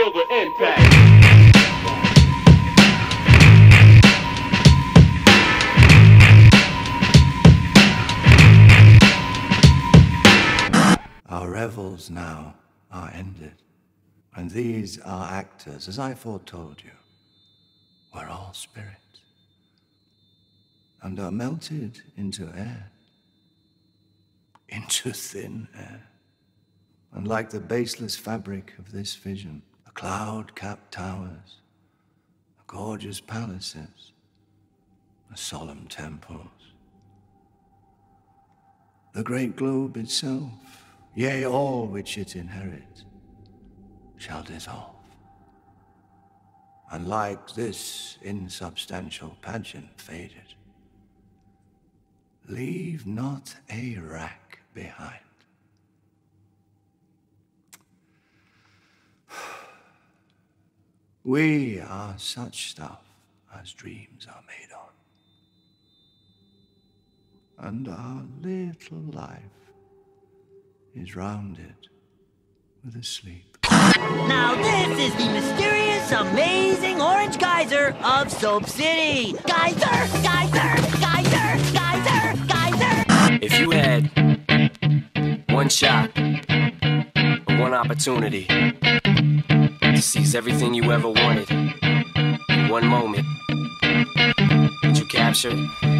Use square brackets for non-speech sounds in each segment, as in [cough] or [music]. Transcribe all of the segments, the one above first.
feel the impact. Our revels now are ended, and these our actors, as I foretold you, were all spirits, and are melted into air, into thin air, and like the baseless fabric of this vision, cloud-capped towers, gorgeous palaces, solemn temples, the great globe itself, yea, all which it inherits, shall dissolve. And like this insubstantial pageant faded, leave not a rack behind. We are such stuff as dreams are made on. And our little life is rounded with a sleep. Now this is the mysterious, amazing orange geyser of Soap City. Geyser, geyser, geyser, geyser, geyser. If you had one shot, one opportunity seize everything you ever wanted one moment, did you capture it?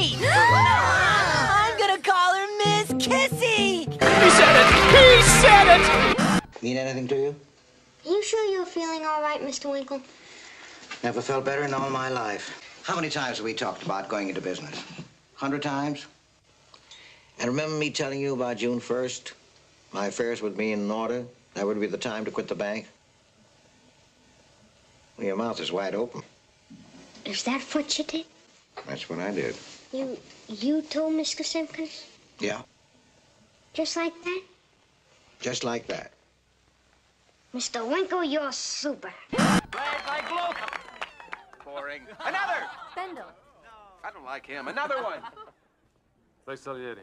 Kissy. He said it! He said it! Mean anything to you? Are You sure you're feeling all right, Mr. Winkle? Never felt better in all my life. How many times have we talked about going into business? Hundred times? And remember me telling you about June 1st? My affairs would be in order. That would be the time to quit the bank. Well, your mouth is wide open. Is that what you did? That's what I did. You you told Mr. Simpkins? Yeah, Just like that? just like that. Mr. Winkle, you're super. Boring. Another! Bendel. I don't like him. Another one. Say Salieri.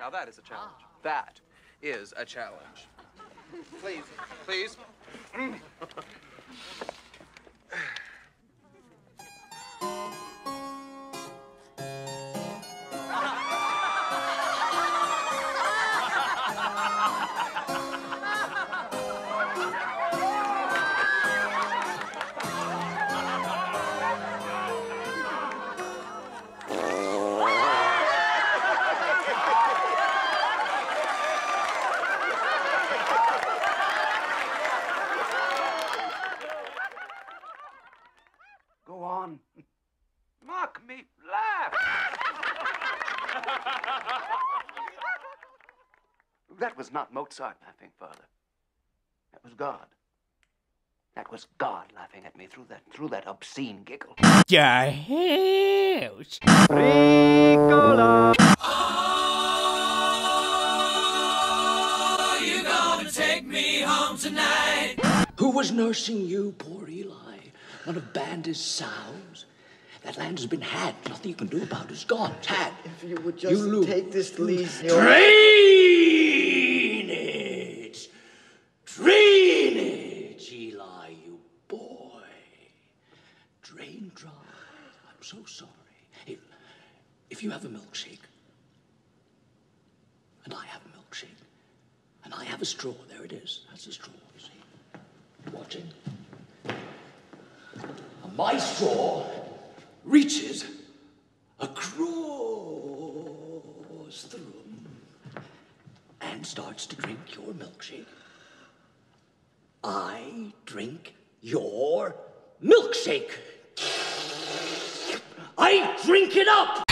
Now that is a challenge. That is a challenge. Please, please. Go not Mozart laughing, Father. That was God. That was God laughing at me through that through that obscene giggle. Your house. Who was nursing you, poor Eli? One of Bandy's sows? That land has been had. Nothing you can do about it. It's gone. It's had. If you would just lose. take this lease. Drainage! Drainage, Eli, you boy. Drain dry. I'm so sorry. If, if you have a milkshake, and I have a milkshake, and I have a straw, there it is. That's a straw, you see. Watching. And my straw reaches across the room and starts to drink your milkshake. I drink your milkshake. I drink it up.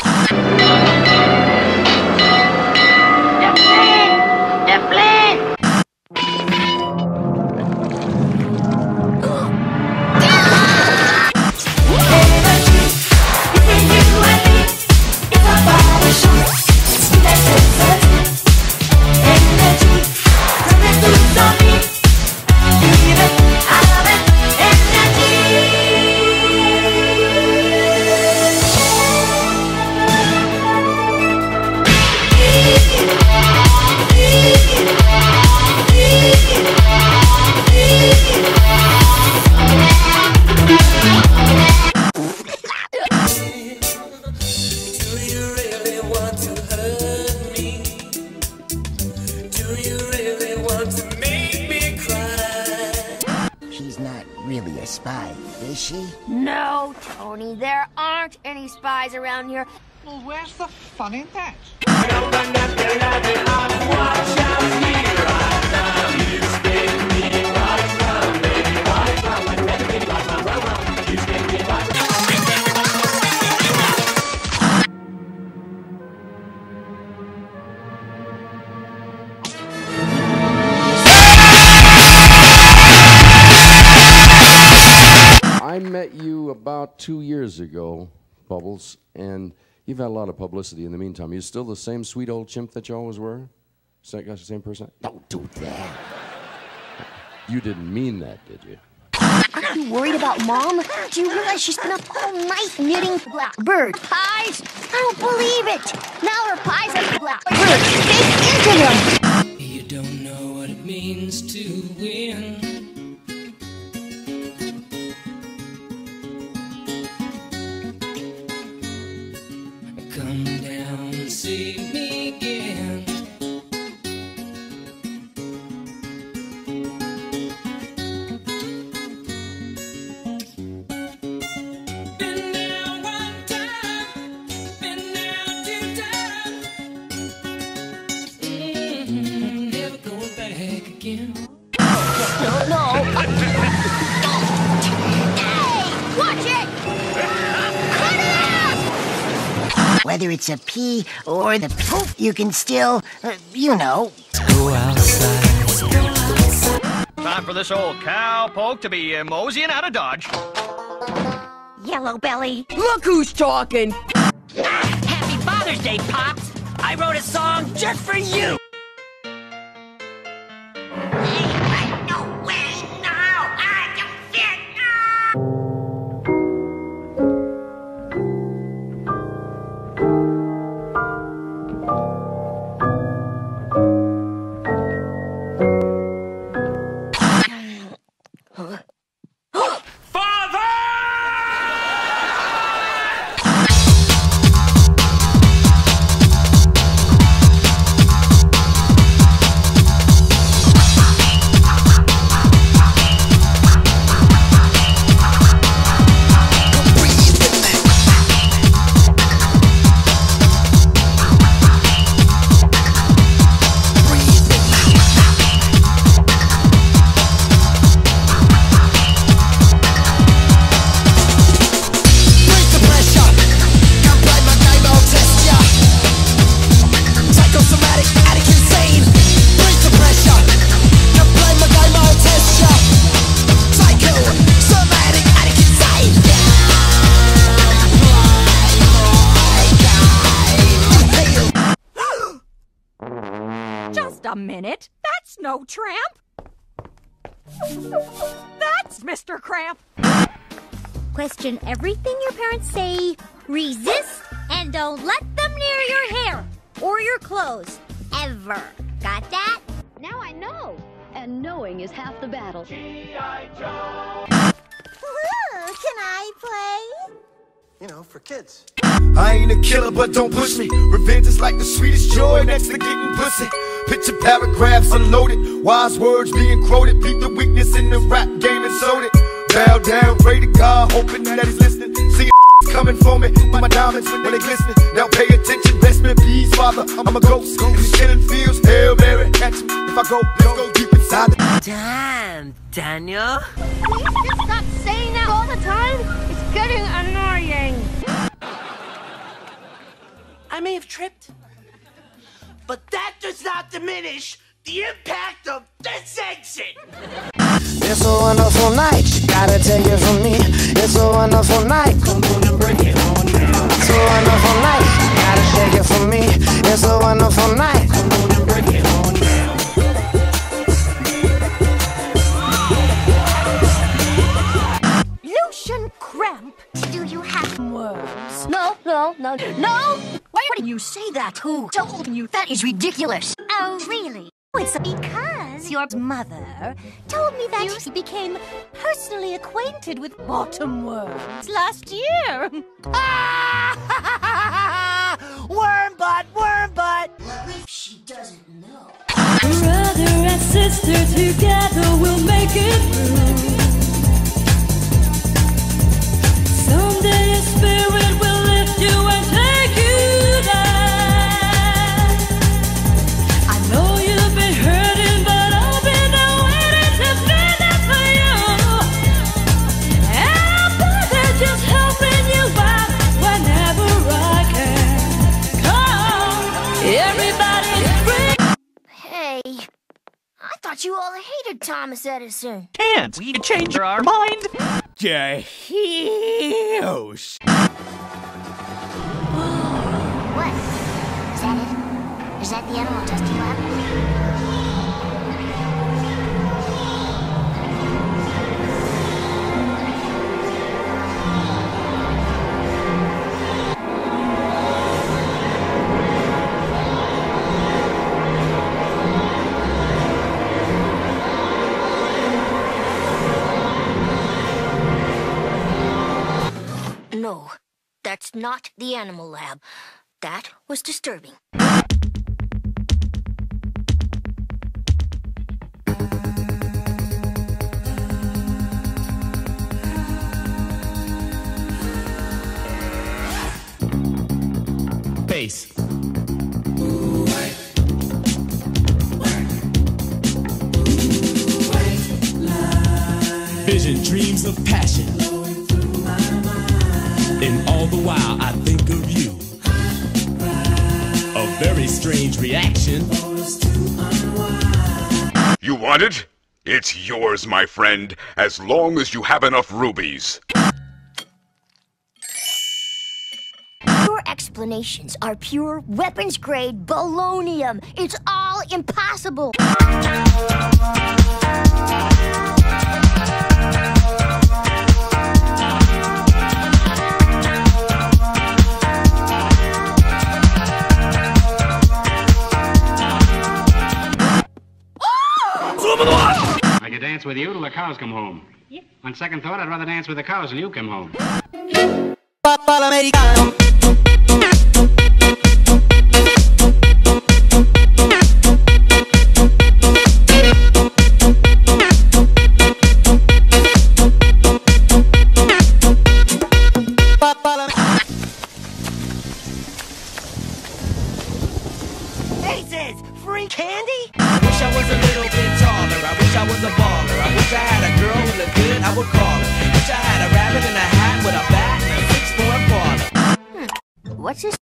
Here. Well, where's the fun in that? I met you about two years ago, Bubbles, and you've had a lot of publicity in the meantime. You're still the same sweet old chimp that you always were? Is that guy the same person? Don't do that. You didn't mean that, did you? Aren't you worried about Mom? Do you realize she's been up all night knitting blackbird pies? I don't believe it. Now her pies have blackbird baked into them. You don't know what it means to win. Whether it's a pea or the poop, you can still, uh, you know. Go outside. Time for this old cowpoke to be uh, moseying out of Dodge. Yellow belly. Look who's talking! Happy Father's Day, Pops! I wrote a song just for you! Minute. That's no tramp. That's Mr. Cramp. Question everything your parents say, resist, and don't let them near your hair or your clothes. Ever. Got that? Now I know. And knowing is half the battle. Can I play? You know, for kids. I ain't a killer, but don't push me. Revenge is like the sweetest joy next to getting pussy. Picture paragraphs unloaded, wise words being quoted. Beat the weakness in the rap game and sold it. Bow down, pray to God, hoping that he's listening. See [laughs] coming for me, my diamonds when they glistening. Now pay attention, best man, peace, father. I'm a ghost, in these killing fields. Hail Mary, catch me if I go, let's go deep inside the. [laughs] Damn, Daniel. Please just stop saying that all the time. It's getting annoying. I may have tripped, but that does not diminish the impact of this exit. It's a wonderful night, you gotta take it from me. It's a wonderful night. Come on and break it on down. It's a wonderful night, you gotta shake it from me. It's a wonderful night. Come on and break it on down. Lucien Cramp. Do you have words? No, no, no, no! Why did you say that? Who told you? That is ridiculous. Oh, really? It's because your mother told me that you became personally acquainted with bottom worms last year. Ah! [laughs] Worm butt, worm butt. She doesn't know. Brother and sister together will make it through. Hated Thomas Edison. Can't we change our mind? Jaheosh. What? Is that it? Is that the animal testing not the animal lab. That was disturbing. Bass. Vision, dreams of passion. And all the while I think of you. A very strange reaction. You want it? It's yours, my friend, as long as you have enough rubies. Your explanations are pure weapons grade balonium. It's all impossible. Dance with you till the cows come home. On second thought, I'd rather dance with the cows till you come home. What's this?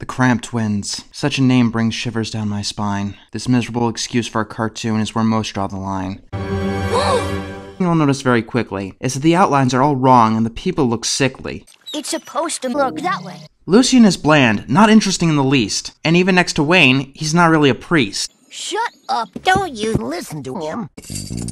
The Cramp Twins. Such a name brings shivers down my spine. This miserable excuse for a cartoon is where most draw the line. [gasps] You'll notice very quickly is that the outlines are all wrong and the people look sickly. It's supposed to look that way. Lucien is bland, not interesting in the least, and even next to Wayne, he's not really a priest. Shut up. Don't you listen to him.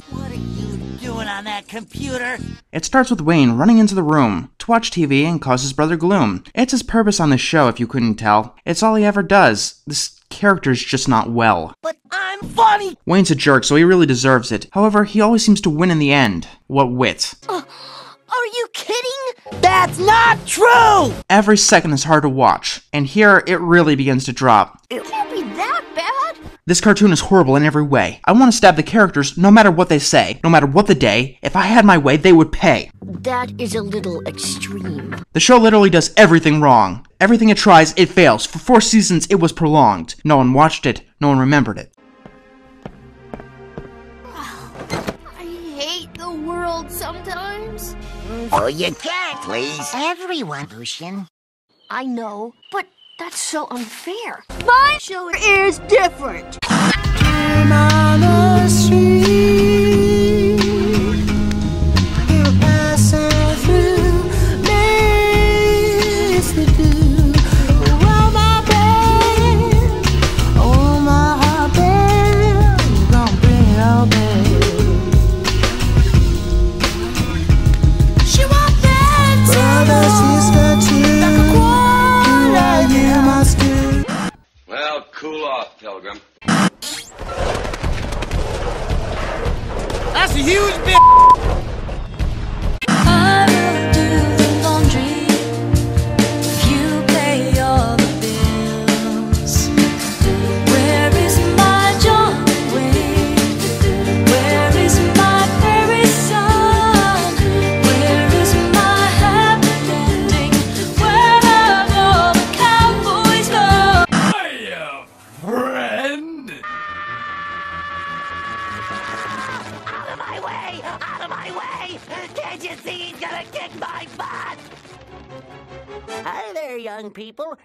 What are you doing on that computer? It starts with Wayne running into the room to watch TV and cause his brother gloom. It's his purpose on the show, if you couldn't tell. It's all he ever does. This character's just not well. But I'm funny! Wayne's a jerk, so he really deserves it. However, he always seems to win in the end. What wit. Uh, are you kidding? That's not true! Every second is hard to watch, and here it really begins to drop. It This cartoon is horrible in every way. I want to stab the characters no matter what they say, no matter what the day. If I had my way, they would pay. That is a little extreme. The show literally does everything wrong. Everything it tries, it fails. For four seasons, it was prolonged. No one watched it, no one remembered it. I hate the world sometimes. Oh, you can't, please. Everyone, Lucien. I know, but that's so unfair. My show is different.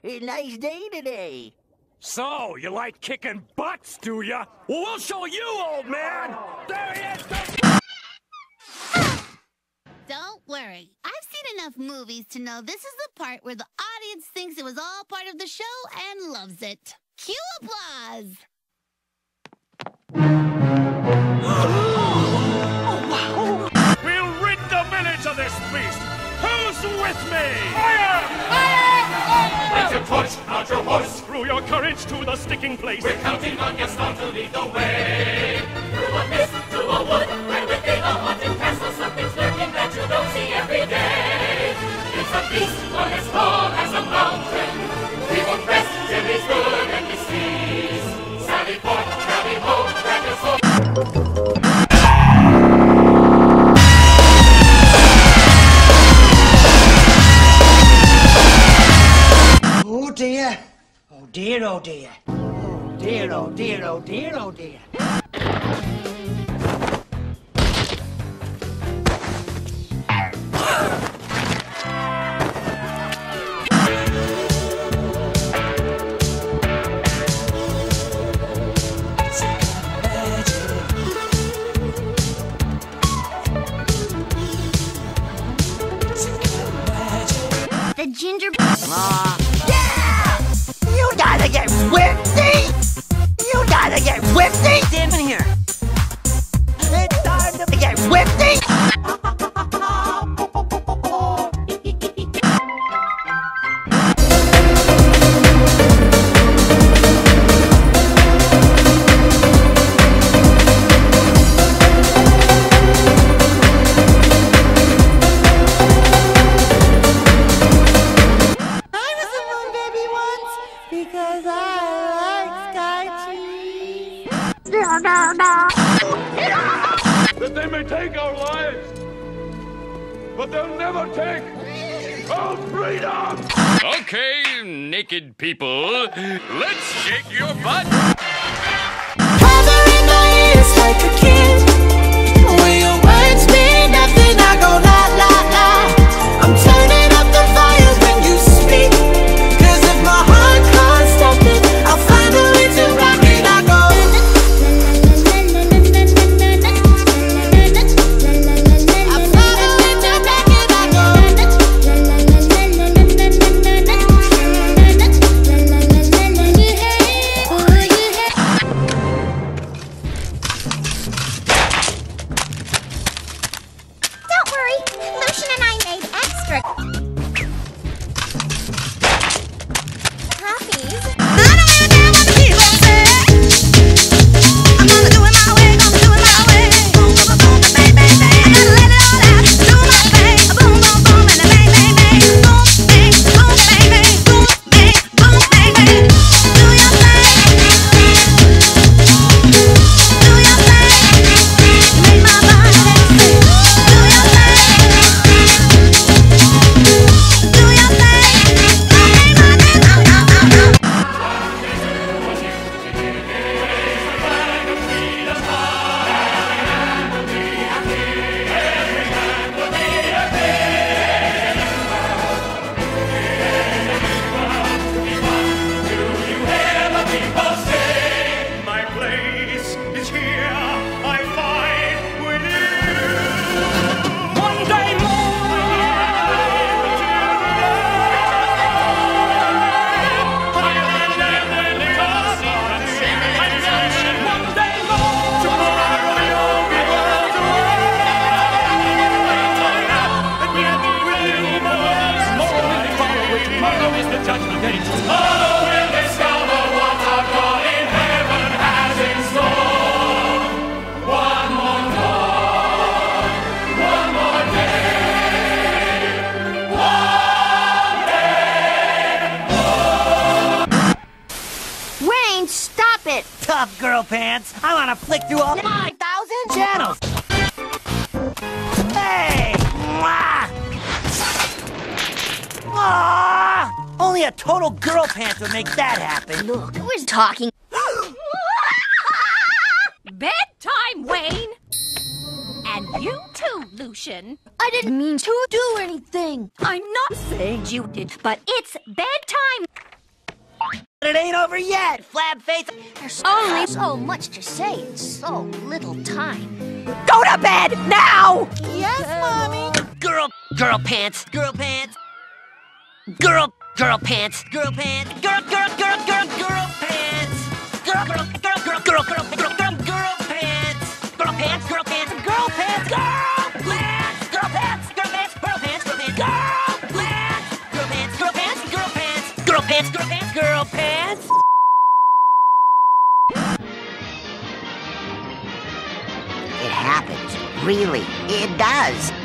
A nice day today. So, you like kicking butts, do ya? Well, we'll show you, old man! There he is! Don't worry. I've seen enough movies to know this is the part where the audience thinks it was all part of the show and loves it. Cue applause! We'll rid the village of this beast! Who's with me? Fire! Fire! Raise your torch, mount your horse. Through your courage to the sticking place. We're counting on your star to lead the way. Through a mist, through a wood, right within a haunted castle, something's lurking that you don't see every day. It's a beast, one as tall as a mountain. We won't rest till he's good and he sees. Sally forth, rally ho, grab your sword. Dear, oh dear. Oh dear, oh dear, oh dear, oh dear. The ginger. Yeah! Naked people, let's shake your butt. Made Tough pants. I wanna flick through all 5,000 channels. Hey! Mwah! Aw! Only a total girl pants would make that happen. Look, who's talking? [gasps] Bedtime, Wayne! And you too, Lucien. I didn't mean to do anything. I'm not saying you did, but it's bedtime it ain't over yet, flab face. There's only so much to say in so little time. Go to bed now! Yes, mommy. Girl, girl pants, girl pants. Girl, girl pants, girl pants. Girl, girl, girl, girl, girl pants. Girl, girl, girl, girl, girl, girl. It's, gr it's girl pants! It happens. Really, it does.